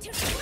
to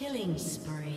Killing spree.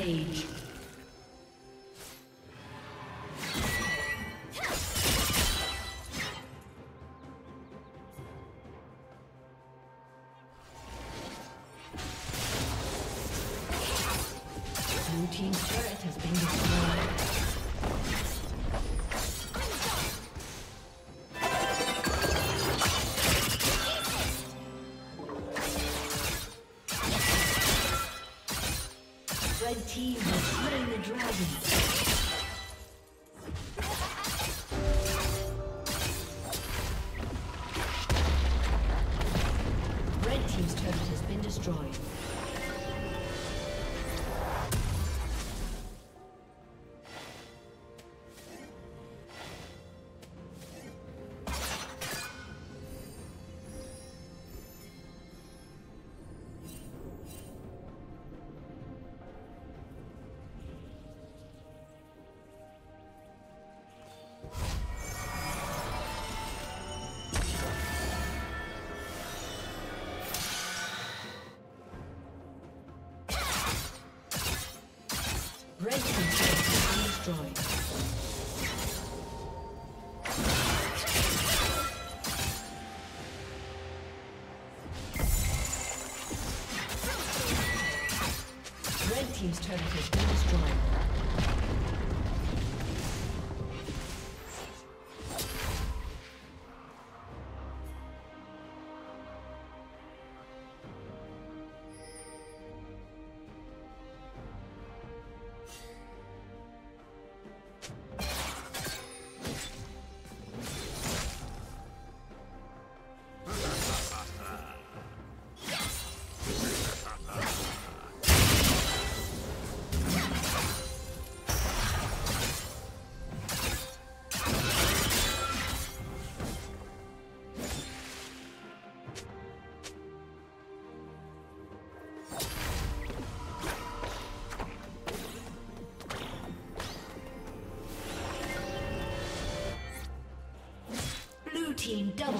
Rampage. Dragon.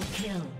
Double kill.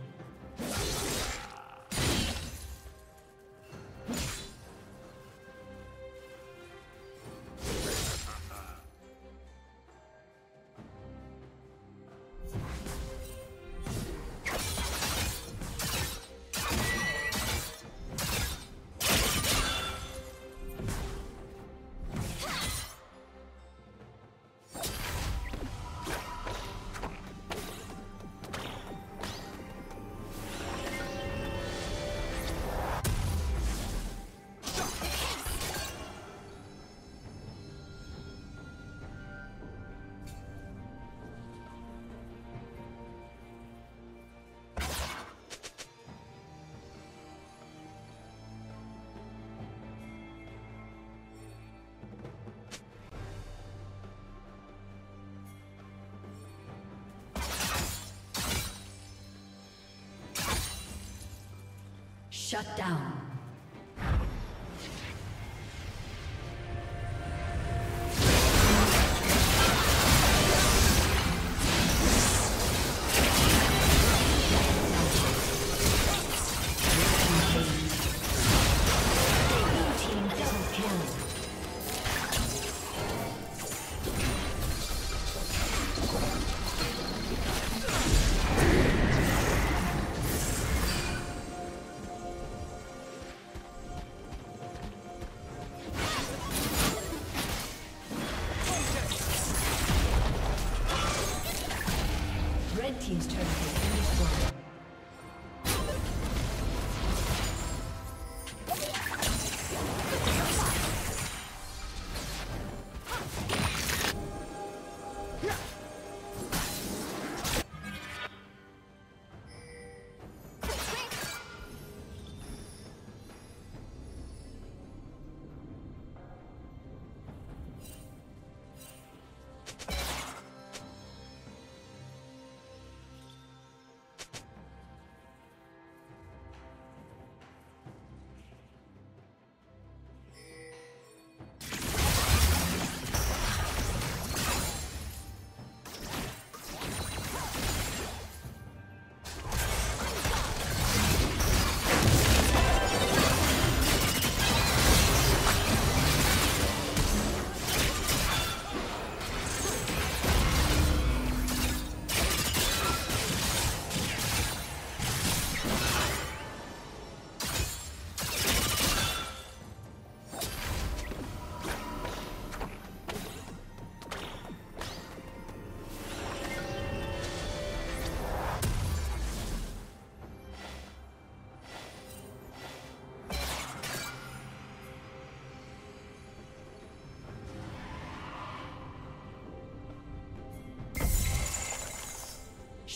Shut down.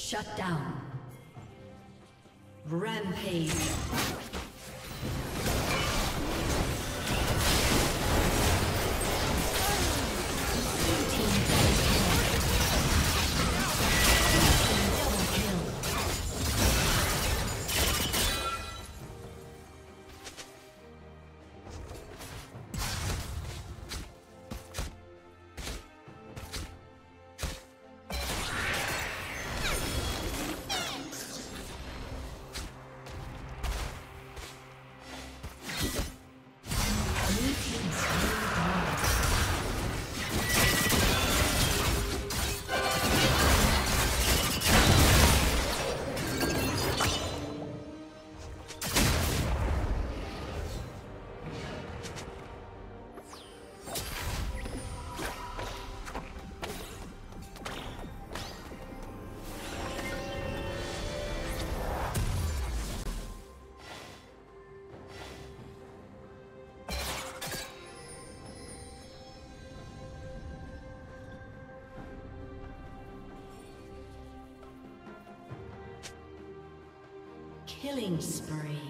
Shut down. Rampage. Killing spree.